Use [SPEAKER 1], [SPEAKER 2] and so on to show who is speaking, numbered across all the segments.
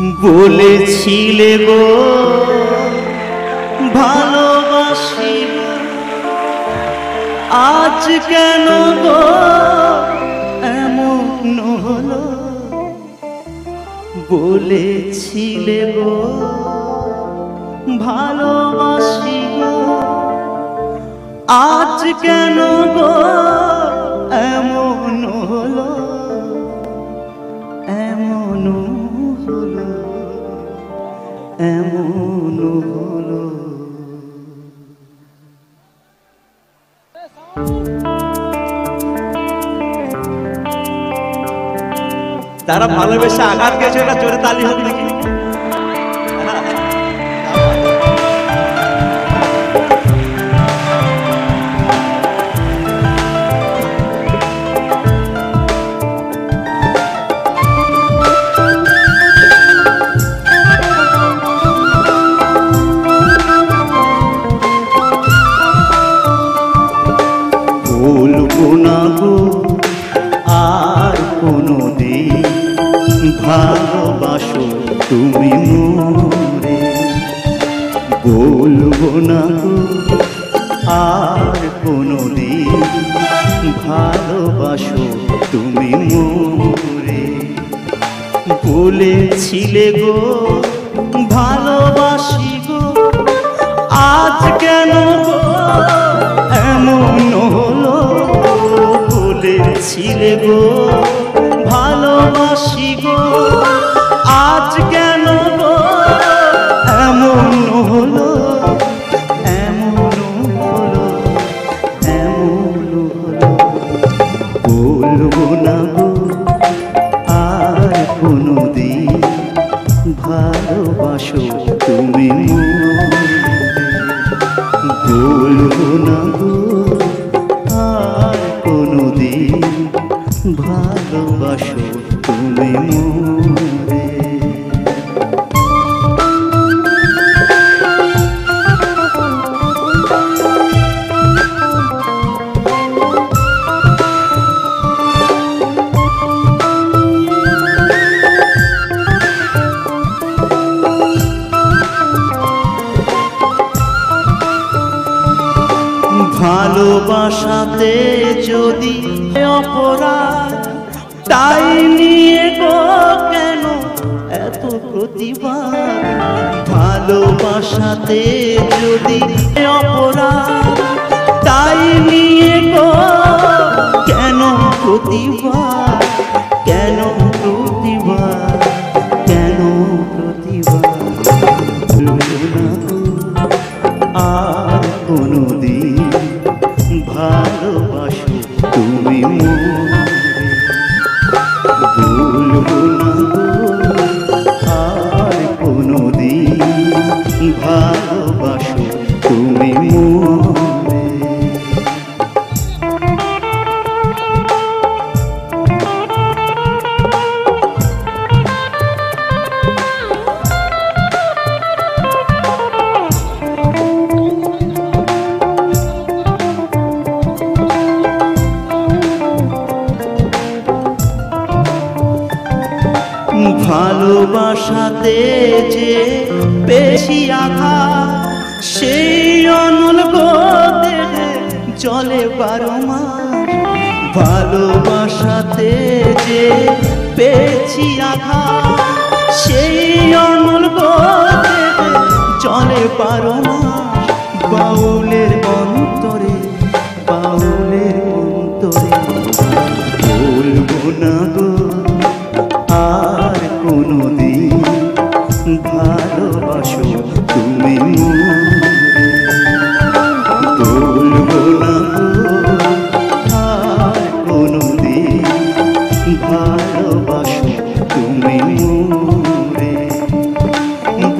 [SPEAKER 1] বলেছিলে গো, ভালোবাসি আজ কেন গো, এমন হলো। বলেছিলে গো, ভালোবাসি গো আজ কেন গো, এমন এমন হলো তারা ভালোবেসে আঘাত গেছে ওটা জোরে তালি হবে নাকি? না গো আর কোনো দিন ভালোবাসো তুমি মোরে। বলব না গো, আর কোনো দিন ভালোবাসো তুমি মোরে। বলেছিলে গো, ভালোবাসি গো, আজ কেন এমন হলো? বলেছিলে গো, ভালোবাসি গো, আজ কেন গো? এমন হলো এমন হলো এমন হলো। বলব না গো, আর কোনো দিন ভালোবাসো ভালোবাসাতে যদি অপরাধ, তাই নিয়ে গো কেন এত প্রতিবাদ? ভালোবাসাতে যদি অপরাধ, তাই নিয়ে গো কেন প্রতিবাদ? কেন প্রতিবাদ? কেন প্রতিবাদ? আর কোনো দিন ভালোবাসো তুমি ভুলবো আর কোনোদিন ভালোবাসো তুমি মোরে। ভালোবাসাতে যে বেশি আঘাত, সেই অনল চলে বারো মাস ভালোবাসাতে যে পেয়েছি আঘাত, সেই অনল চলে বারো মাস বাউলের ভালোবাসো তুমি বলব না আর তুমি মোরে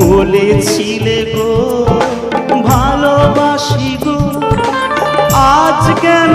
[SPEAKER 1] বলেছিলে গো ভালোবাসি গো। আজ কেন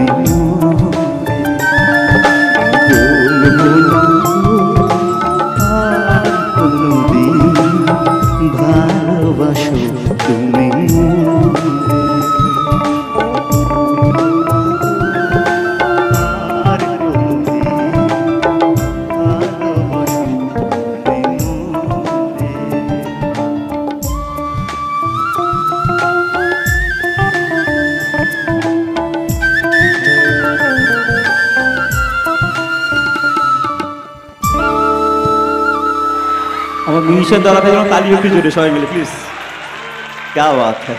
[SPEAKER 2] আমার মিউজিশিয়ান দ্বারা যেন তালি একটু জোরে সবাই মিলে প্লিজ
[SPEAKER 1] क्या बात है